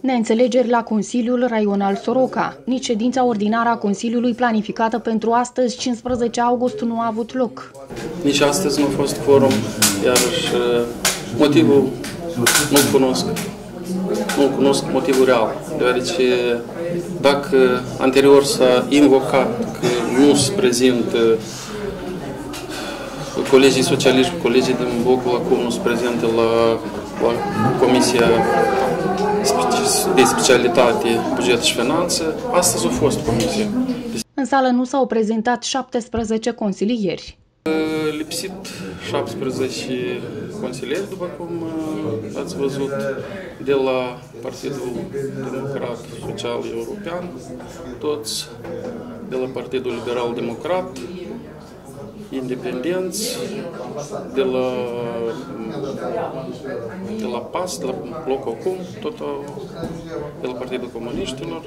Neînțelegeri la Consiliul Raional Soroca. Nici ședința ordinară a Consiliului planificată pentru astăzi, 15 august, nu a avut loc. Nici astăzi nu a fost forum, iarăși uh, motivul nu cunosc. Nu cunosc motivul real, deoarece dacă anterior s-a invocat că nu se prezintă colegii socialiști, colegii din Bocul acum nu se prezintă la, la Comisia de specialitate buget și finanțe, astăzi a fost comisia. În sală nu s-au prezentat 17 consilieri. Lipsit 17 consilieri, după cum uh, ați văzut, de la Partidul Democrat Social European, toți de la Partidul Liberal Democrat, independenți, de la, de la PAS, de la Bloc Ocum, tot de la Partidul Comuniștilor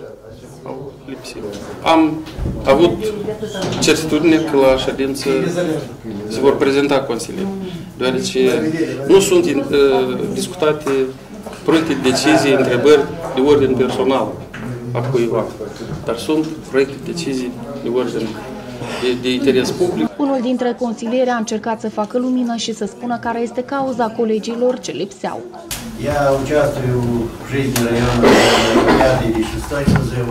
au lipsit. Am avut certitudine că la ședință se vor prezenta consilii, deoarece nu sunt uh, discutate proiecte de decizii, întrebări de ordin personal a cuiva, dar sunt proiecte de decizii de ordin de, de interes public. Unul dintre consilieri a încercat să facă lumină și să spună care este cauza colegilor ce lipseau. Я участвую в жизни района пятый или шестой созыв,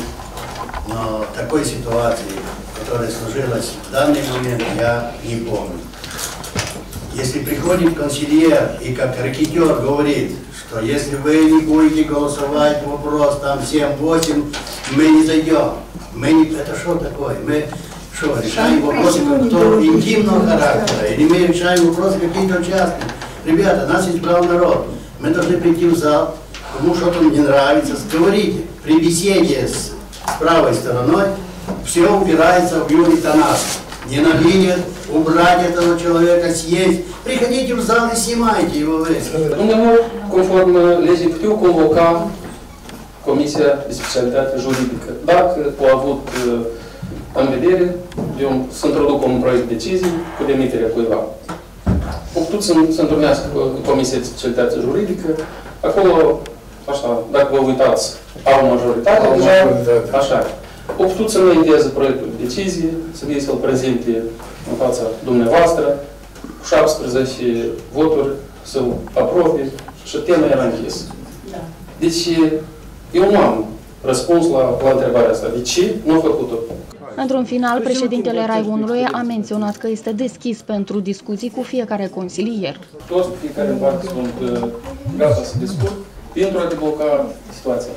но такой ситуации, которая сложилась в данный момент, я не помню. Если приходит консильер и как ракетер говорит, что если вы не будете голосовать вопрос там 7-8, мы не зайдем. Мы не... Это что такое? Мы что, решаем вопросы кто интимного характера, или мы решаем вопросы какие-то частные. Ребята, нас избрал народ. Мы должны прийти в зал, кому что-то не нравится, говорите. При беседе с, правой стороной все упирается в Юрий Танас. Ненавидят, убрать этого человека, съесть. Приходите в зал и снимайте его весь. Dumnezeu, conform legii, puteau convoca Comisia de Specialitate Juridică. Dacă au avut în vedere, eu să introduc un proiect de decizii cu demiterea cuiva. Au putut să se întâlnească cu Comisia de Specialitate Juridică, acolo, așa, dacă vă uitați, au majoritate deja, așa. Au putut să înainteze proiectul de decizie, să vie să-l prezinte în fața dumneavoastră, cu 17 voturi, să-l aprobe și tema era închisă. Deci, eu nu am răspuns la, la întrebarea asta. De ce nu a făcut-o? Într-un final, președintele Raiunului a menționat că este deschis pentru discuții cu fiecare consilier. Toți, fiecare în parte, sunt uh, gata să discut pentru a debloca situația.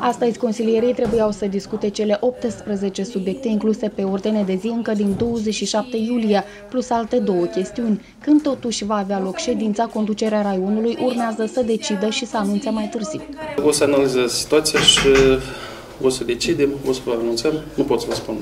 Astăzi, consilierii trebuiau să discute cele 18 subiecte incluse pe ordine de zi încă din 27 iulie, plus alte două chestiuni. Când totuși va avea loc ședința, conducerea Raiunului urmează să decidă și să anunțe mai târziu. O să analizez situația și o să decidem, o să vă anunțăm, nu pot să vă spun.